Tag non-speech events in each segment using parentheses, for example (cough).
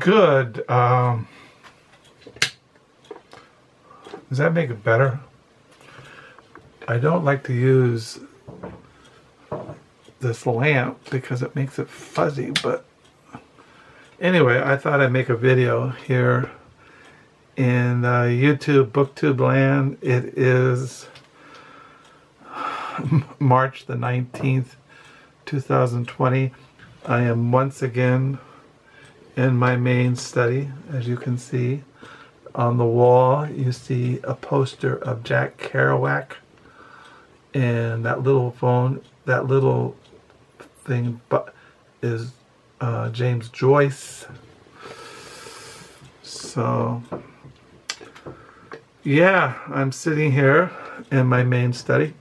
good. Um, does that make it better? I don't like to use this lamp because it makes it fuzzy, but anyway, I thought I'd make a video here in uh, YouTube BookTube land. It is (laughs) March the 19th, 2020. I am once again in my main study, as you can see. On the wall, you see a poster of Jack Kerouac and that little phone, that little thing but is uh, James Joyce. So, yeah, I'm sitting here in my main study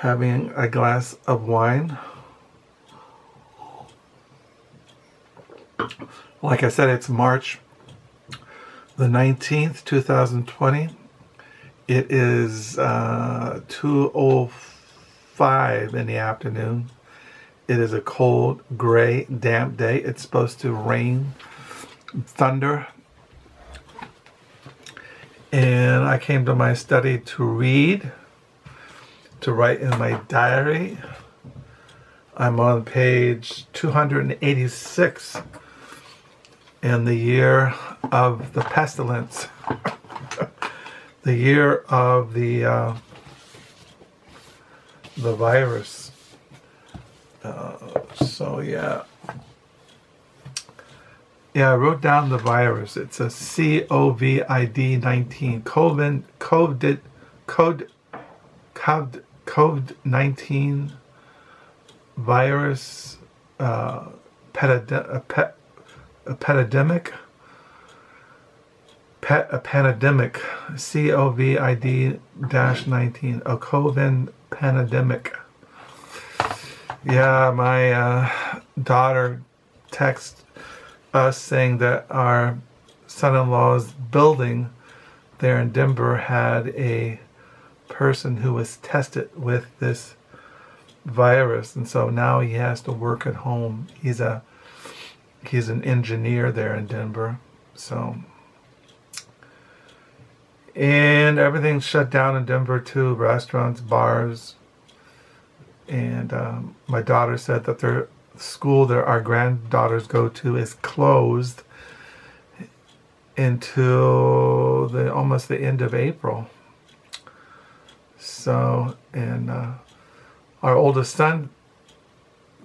having a glass of wine. Like I said, it's March the 19th, 2020. It is uh, 2.05 in the afternoon. It is a cold, gray, damp day. It's supposed to rain, thunder. And I came to my study to read, to write in my diary. I'm on page 286 in the year of the pestilence, (laughs) the year of the uh, the virus. Uh, so yeah, yeah. I wrote down the virus. It's a COVID nineteen. COVID COVID code COVID COVID nineteen virus. Uh, pet, a pandemic, pet, a pandemic, COVID 19. a COVID pandemic. Yeah, my uh, daughter texted us saying that our son-in-law's building there in Denver had a person who was tested with this virus and so now he has to work at home. He's a he's an engineer there in Denver. So, and everything's shut down in Denver too. Restaurants, bars, and um, my daughter said that their school that our granddaughters go to is closed until the almost the end of April. So, and uh, our oldest son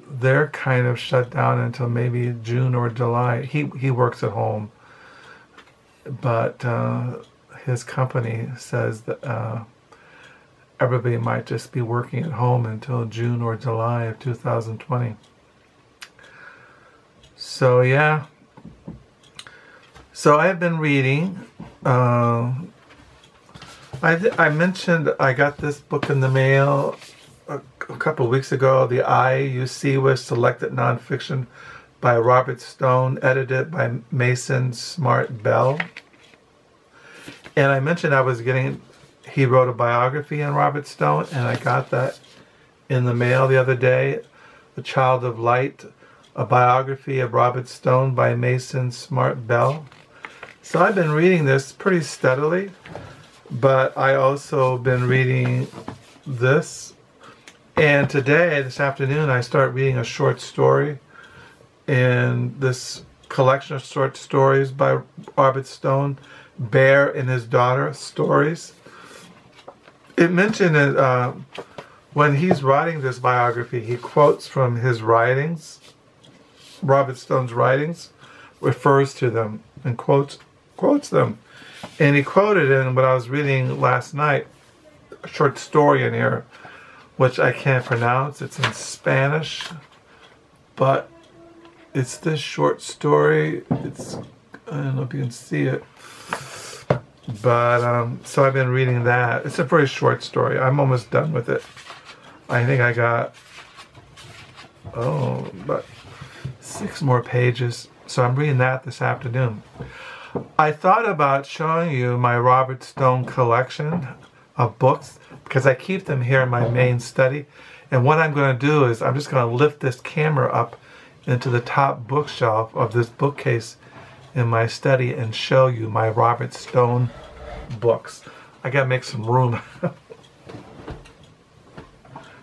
they're kind of shut down until maybe June or July. He he works at home, but uh, his company says that uh, everybody might just be working at home until June or July of 2020. So yeah. So I've been reading. Uh, I I mentioned I got this book in the mail a, couple weeks ago, the Eye You See was selected nonfiction by Robert Stone, edited by Mason Smartt Bell. And I mentioned I was getting, he wrote a biography on Robert Stone, and I got that in the mail the other day. The Child of Light, a biography of Robert Stone by Mason Smartt Bell. So I've been reading this pretty steadily, but I also been reading this and today, this afternoon, I start reading a short story in this collection of short stories by Robert Stone, Bear and His Daughter Stories. It mentioned that uh, when he's writing this biography, he quotes from his writings, Robert Stone's writings, refers to them and quotes quotes them. And he quoted in what I was reading last night, a short story in here which I can't pronounce. It's in Spanish, but it's this short story. It's I don't know if you can see it, but um, so I've been reading that. It's a very short story. I'm almost done with it. I think I got oh, but six more pages. So I'm reading that this afternoon. I thought about showing you my Robert Stone collection of books because I keep them here in my main study. And what I'm going to do is I'm just going to lift this camera up into the top bookshelf of this bookcase in my study and show you my Robert Stone books. I gotta make some room. (laughs)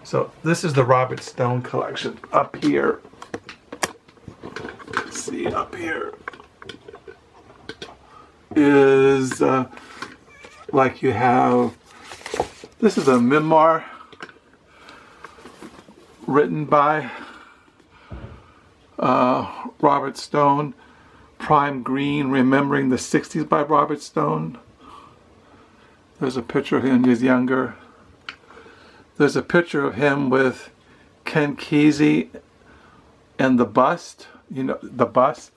so this is the Robert Stone collection up here. Let's see up here is uh, like you have this is a memoir written by uh, Robert Stone Prime Green Remembering the 60s by Robert Stone there's a picture of him when he's younger there's a picture of him with Ken Kesey and the bust you know the bust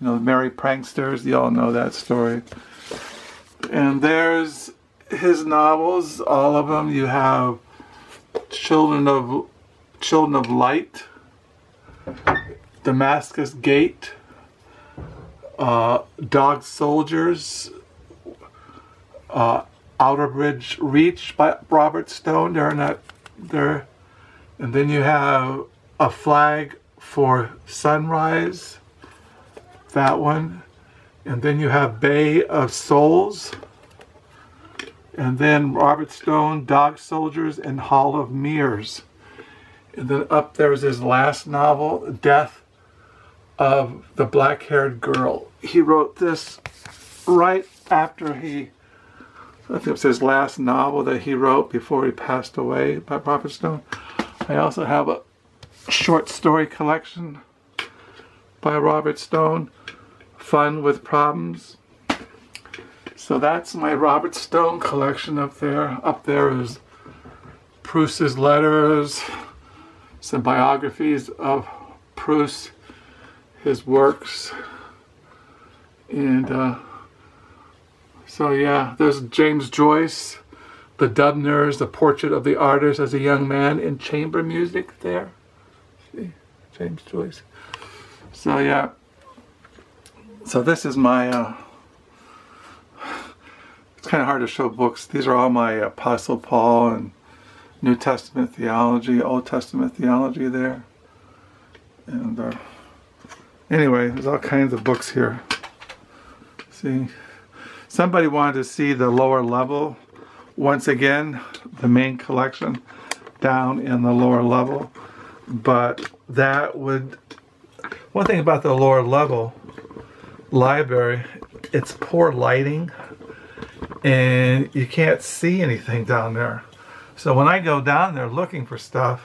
you know, the Merry Pranksters, you all know that story. And there's his novels, all of them. You have Children of Children of Light, Damascus Gate, uh, Dog Soldiers, uh, Outerbridge Reach by Robert Stone. They're not there. And then you have a flag for sunrise that one. And then you have Bay of Souls. And then Robert Stone, Dog Soldiers, and Hall of Mirrors. And then up there is his last novel, Death of the Black Haired Girl. He wrote this right after he, I think it was his last novel that he wrote before he passed away by Robert Stone. I also have a short story collection by Robert Stone fun with problems. So that's my Robert Stone collection up there. Up there is Proust's letters, some biographies of Proust, his works, and uh, so yeah, there's James Joyce, the Dubliners, the portrait of the artist as a young man in chamber music there. See, James Joyce. So yeah. So this is my, uh, it's kind of hard to show books. These are all my Apostle Paul and New Testament theology, Old Testament theology there. And uh, anyway, there's all kinds of books here. See, somebody wanted to see the lower level. Once again, the main collection down in the lower level. But that would, one thing about the lower level library, it's poor lighting and you can't see anything down there. So when I go down there looking for stuff,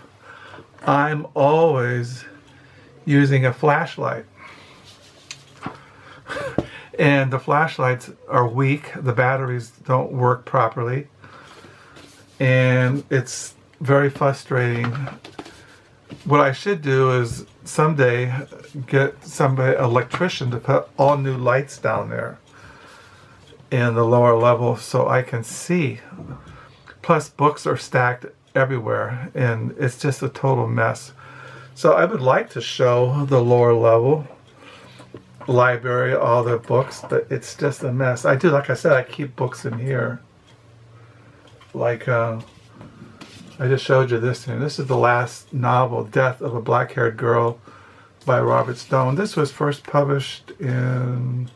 I'm always using a flashlight. (laughs) and the flashlights are weak, the batteries don't work properly, and it's very frustrating. What I should do is someday get somebody, electrician, to put all new lights down there in the lower level so I can see. Plus, books are stacked everywhere, and it's just a total mess. So I would like to show the lower level library, all the books, but it's just a mess. I do, like I said, I keep books in here. Like, uh, I just showed you this thing. This is the last novel, Death of a Black-Haired Girl by Robert Stone. This was first published in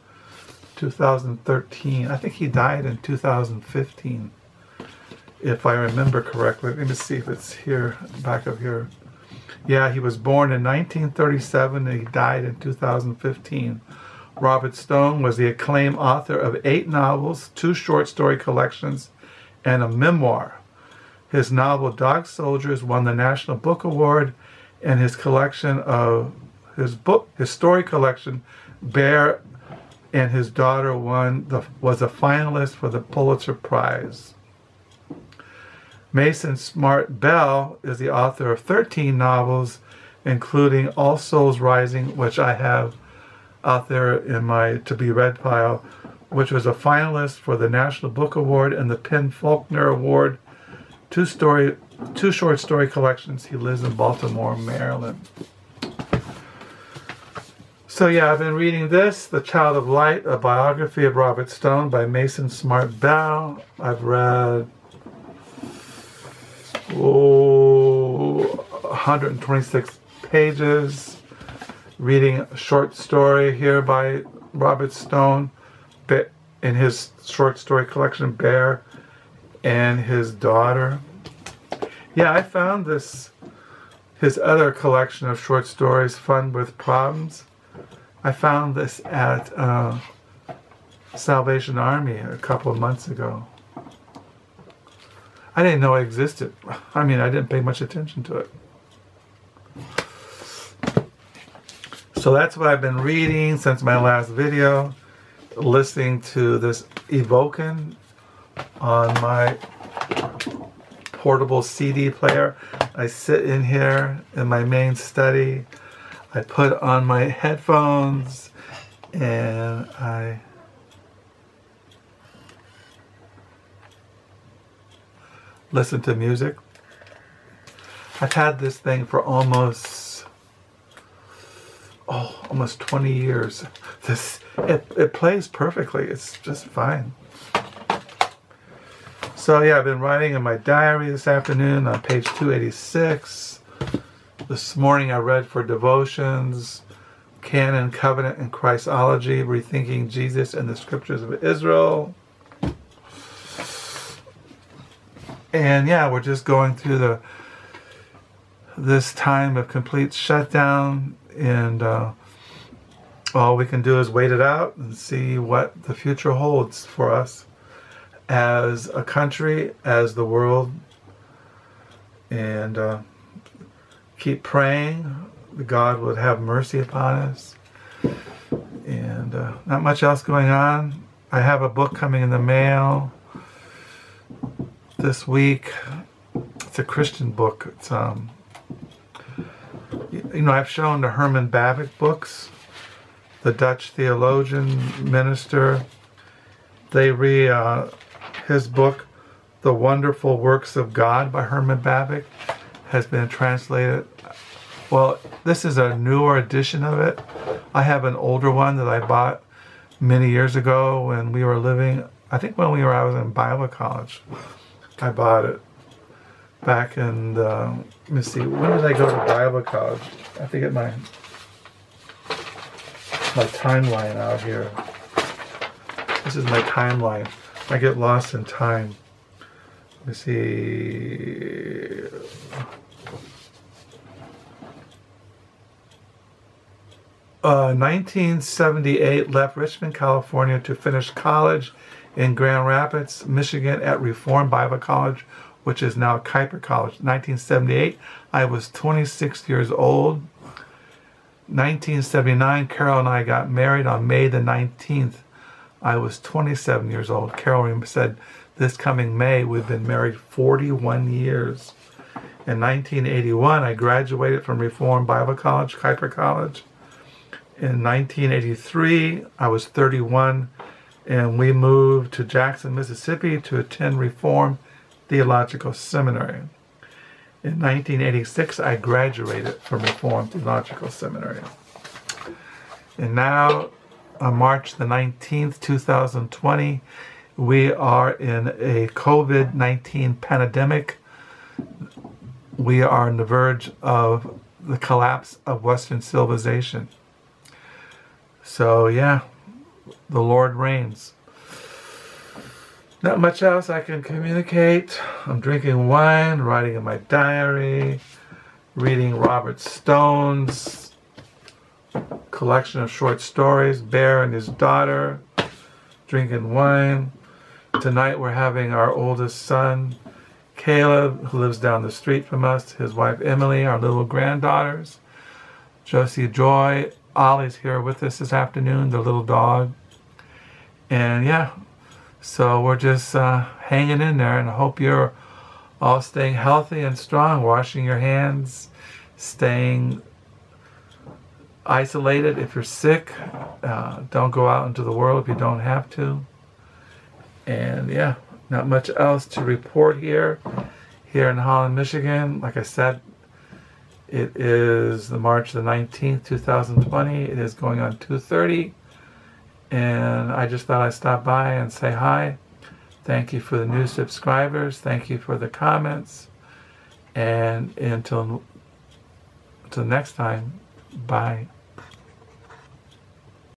2013. I think he died in 2015, if I remember correctly. Let me see if it's here, back of here. Yeah, he was born in 1937 and he died in 2015. Robert Stone was the acclaimed author of eight novels, two short story collections, and a memoir. His novel Dog Soldiers won the National Book Award, and his collection of his book, his story collection, Bear and his daughter won the, was a finalist for the Pulitzer Prize. Mason Smartt Bell is the author of 13 novels, including All Souls Rising, which I have out there in my to be read pile, which was a finalist for the National Book Award and the PEN/Faulkner Award two story, two short story collections. He lives in Baltimore, Maryland. So yeah, I've been reading this, The Child of Light, a biography of Robert Stone by Mason Smartt Bell. I've read oh, 126 pages. reading a short story here by Robert Stone in his short story collection, Bear and his daughter. Yeah, I found this, his other collection of short stories, Fun with Problems. I found this at uh, Salvation Army a couple of months ago. I didn't know it existed. I mean, I didn't pay much attention to it. So that's what I've been reading since my last video, listening to this Evoken on my portable CD player. I sit in here in my main study. I put on my headphones and I listen to music. I've had this thing for almost oh almost 20 years. This it, it plays perfectly. It's just fine. So yeah, I've been writing in my diary this afternoon on page 286. This morning I read for devotions, Canon, Covenant, and Christology, Rethinking Jesus and the Scriptures of Israel. And yeah, we're just going through the this time of complete shutdown, and uh, all we can do is wait it out and see what the future holds for us as a country, as the world, and uh, keep praying that God would have mercy upon us. And uh, not much else going on. I have a book coming in the mail this week. It's a Christian book. It's um, you know, I've shown the Herman Bavinck books, the Dutch theologian minister. They read uh, his book, The Wonderful Works of God by Herman Bavinck, has been translated. Well, this is a newer edition of it. I have an older one that I bought many years ago when we were living, I think when we were, I was in Bible college. I bought it back in, the, let me see, when did I go to Bible college? I have to get my, my timeline out here. This is my timeline. I get lost in time. Let me see. Uh, 1978, left Richmond, California to finish college in Grand Rapids, Michigan at Reformed Bible College, which is now Kuyper College. 1978, I was 26 years old. 1979, Carol and I got married on May the 19th, I was 27 years old. Carol said, this coming May, we've been married 41 years. In 1981, I graduated from Reformed Bible College, Kuyper College. In 1983, I was 31, and we moved to Jackson, Mississippi to attend Reformed Theological Seminary. In 1986, I graduated from Reformed Theological Seminary. And now on March the 19th, 2020. We are in a COVID 19 pandemic. We are on the verge of the collapse of Western civilization. So, yeah, the Lord reigns. Not much else I can communicate. I'm drinking wine, writing in my diary, reading Robert Stone's collection of short stories, Bear and his daughter, drinking wine. Tonight we're having our oldest son, Caleb, who lives down the street from us, his wife Emily, our little granddaughters, Josie Joy, Ollie's here with us this afternoon, the little dog. And yeah, so we're just uh, hanging in there and I hope you're all staying healthy and strong, washing your hands, staying isolated if you're sick. Uh, don't go out into the world if you don't have to. And yeah, not much else to report here. Here in Holland, Michigan, like I said, it is the March the 19th, 2020. It is going on 2:30, and I just thought I'd stop by and say hi. Thank you for the new subscribers. Thank you for the comments. And until until next time, bye.